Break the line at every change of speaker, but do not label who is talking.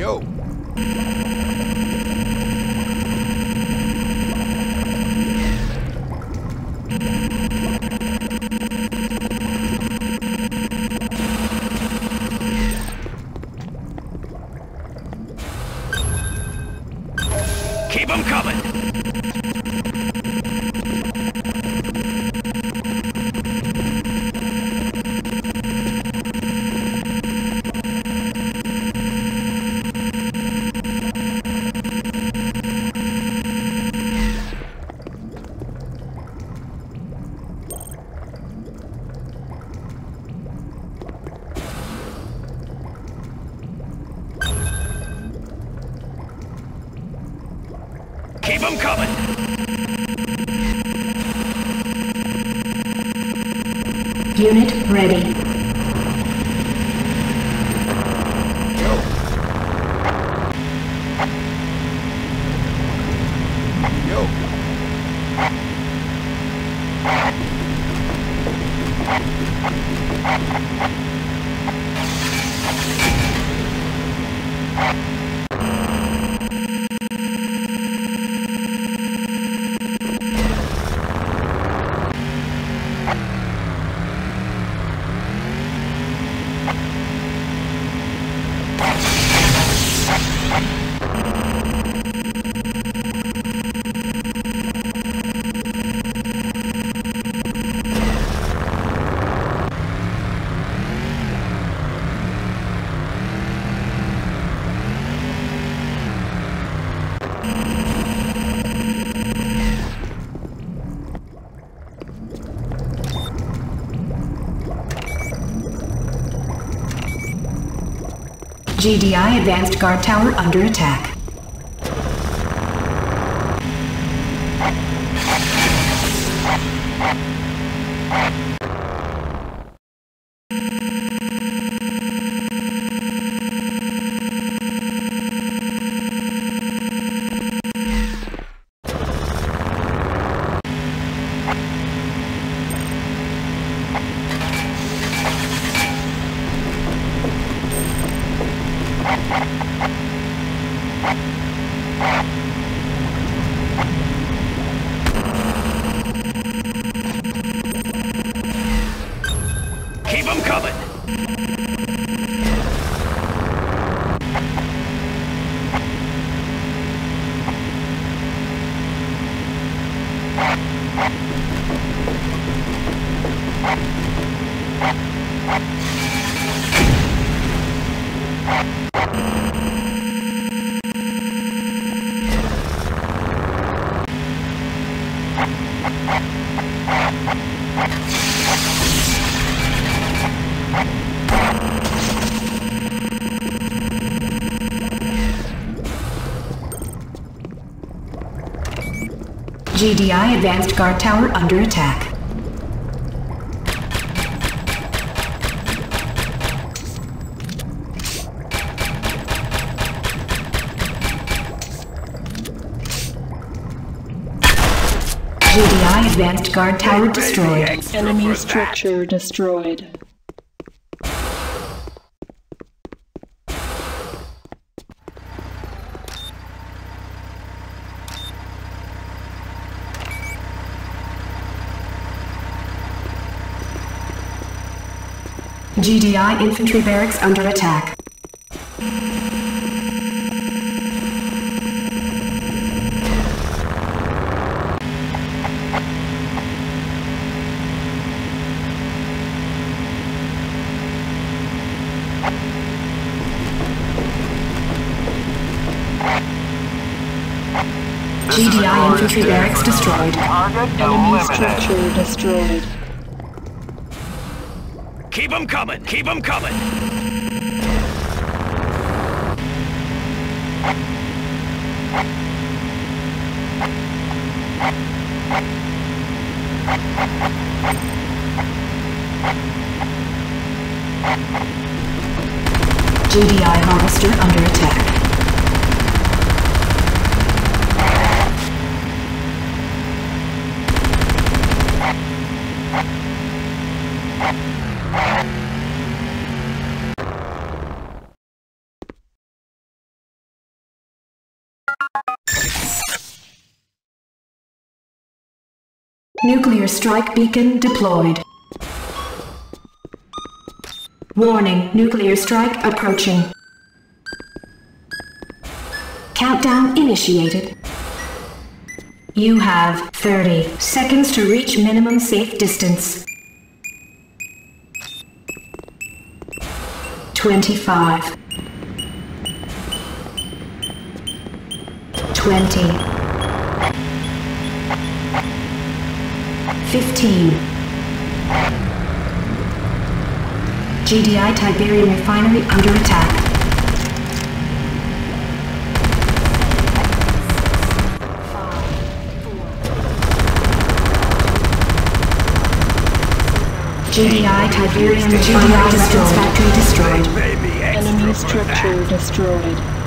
Yo.
Keep them coming.
Unit ready.
Yo. Yo.
GDI Advanced Guard Tower under attack.
Keep them coming.
GDI Advanced Guard Tower under attack. GDI Advanced Guard Tower destroyed.
Enemy structure destroyed.
GDI Infantry Barracks under attack. GDI Infantry Barracks destroyed.
Target
Enemy structure destroyed.
Keep them coming. Keep them coming.
GDI Harvester under attack. Nuclear strike beacon deployed. Warning, nuclear strike approaching. Countdown initiated. You have 30 seconds to reach minimum safe distance. 25 20 15 GDI Tiberium refinery under attack. GDI Tiberium GDI weapons factory destroyed.
Enemy structure destroyed.